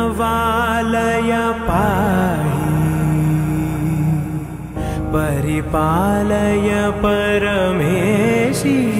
प्रणवालय पाहि परिपालय परमेशी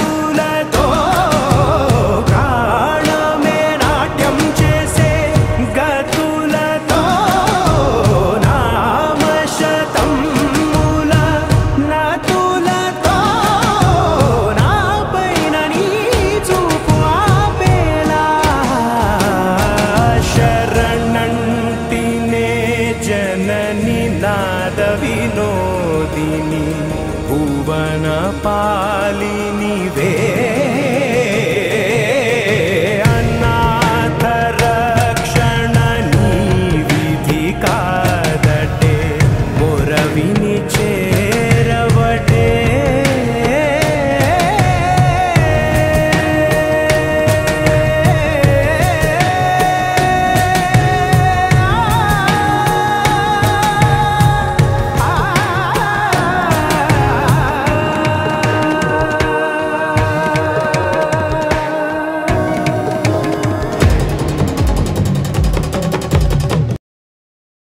विनोदिनी पालिनि वे